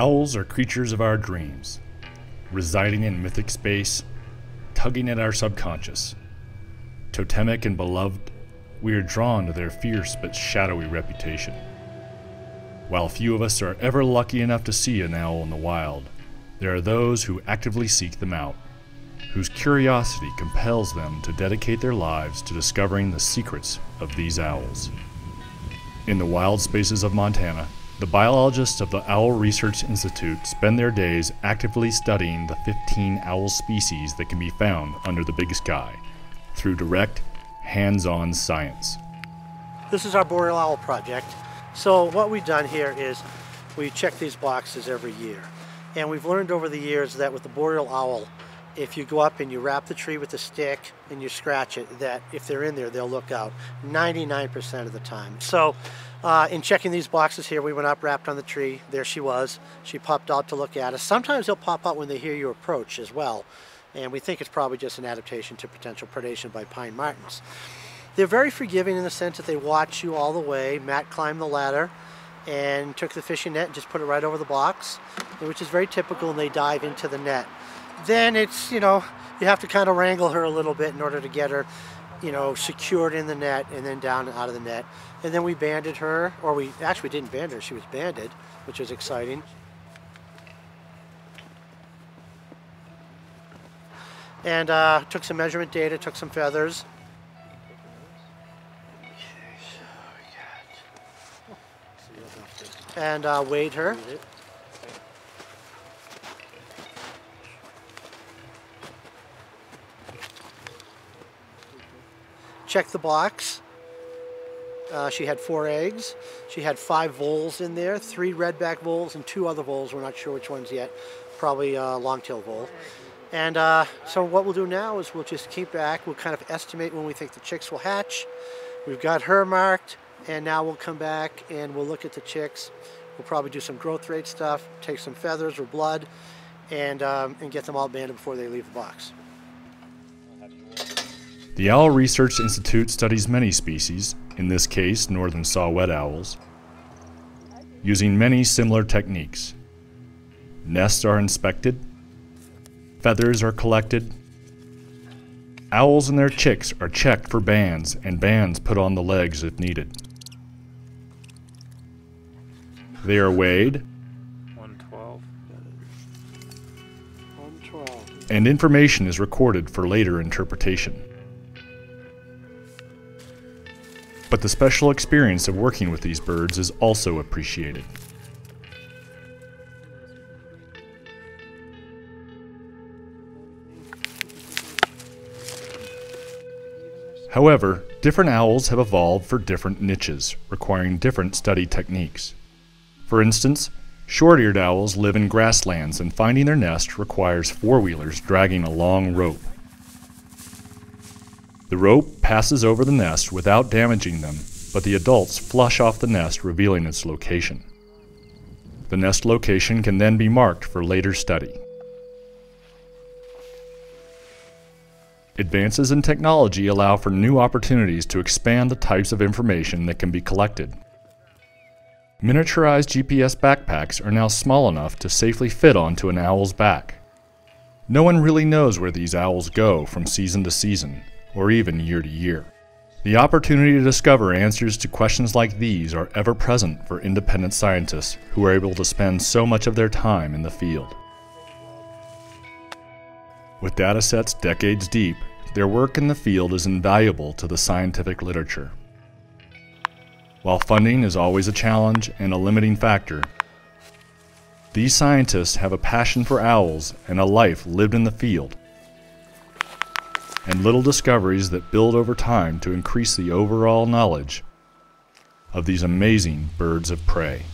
Owls are creatures of our dreams, residing in mythic space, tugging at our subconscious. Totemic and beloved, we are drawn to their fierce but shadowy reputation. While few of us are ever lucky enough to see an owl in the wild, there are those who actively seek them out, whose curiosity compels them to dedicate their lives to discovering the secrets of these owls. In the wild spaces of Montana, the biologists of the Owl Research Institute spend their days actively studying the 15 owl species that can be found under the big sky through direct, hands on science. This is our Boreal Owl project. So what we've done here is we check these boxes every year. And we've learned over the years that with the Boreal Owl, if you go up and you rap the tree with a stick and you scratch it, that if they're in there, they'll look out 99% of the time. So uh, in checking these boxes here, we went up, rapped on the tree. There she was. She popped out to look at us. Sometimes they'll pop out when they hear you approach as well. And we think it's probably just an adaptation to potential predation by pine martens. They're very forgiving in the sense that they watch you all the way. Matt climbed the ladder and took the fishing net and just put it right over the box, which is very typical, and they dive into the net. Then it's, you know, you have to kind of wrangle her a little bit in order to get her, you know, secured in the net and then down out of the net. And then we banded her, or we actually didn't band her, she was banded, which was exciting. And uh, took some measurement data, took some feathers, and uh, weighed her. Check the box. Uh, she had four eggs. She had five voles in there, three redback voles and two other voles. We're not sure which ones yet. Probably a long-tailed vole. And uh, so what we'll do now is we'll just keep back. We'll kind of estimate when we think the chicks will hatch. We've got her marked and now we'll come back and we'll look at the chicks. We'll probably do some growth rate stuff, take some feathers or blood, and, um, and get them all banded before they leave the box. The Owl Research Institute studies many species, in this case northern saw-whet owls, using many similar techniques. Nests are inspected, feathers are collected, owls and their chicks are checked for bands and bands put on the legs if needed. They are weighed. 112. 112. And information is recorded for later interpretation. But the special experience of working with these birds is also appreciated. However, different owls have evolved for different niches, requiring different study techniques. For instance, short-eared owls live in grasslands and finding their nest requires four-wheelers dragging a long rope. The rope passes over the nest without damaging them, but the adults flush off the nest revealing its location. The nest location can then be marked for later study. Advances in technology allow for new opportunities to expand the types of information that can be collected. Miniaturized GPS backpacks are now small enough to safely fit onto an owl's back. No one really knows where these owls go from season to season, or even year to year. The opportunity to discover answers to questions like these are ever present for independent scientists who are able to spend so much of their time in the field. With datasets decades deep, their work in the field is invaluable to the scientific literature. While funding is always a challenge and a limiting factor, these scientists have a passion for owls and a life lived in the field, and little discoveries that build over time to increase the overall knowledge of these amazing birds of prey.